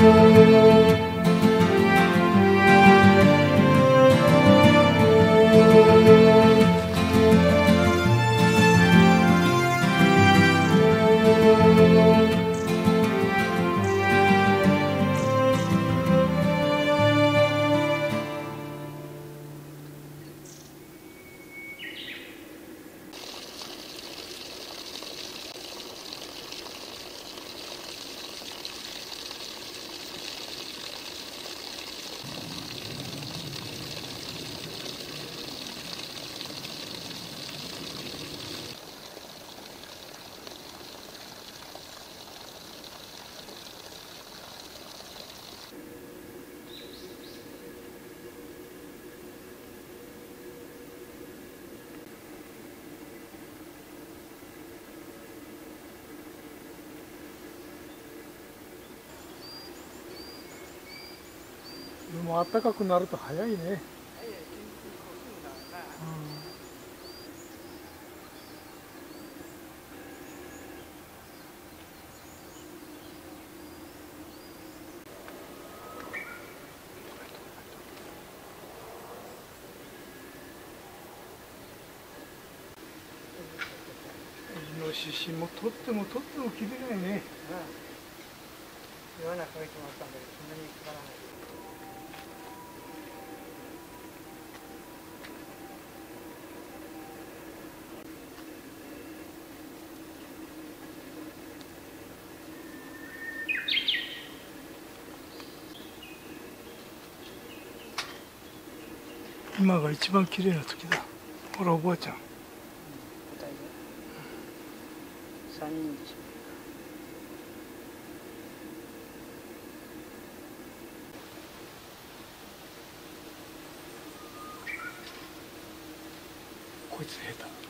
Música もう暖かくなると早いね、うん、イノシシもとってもとっても切れないね、うん、岩なかけてもらったん。だけどそん。なにかからない今が一番綺麗な時だ。ほらおばあちゃん、うん、3人でしょ。こいつ下手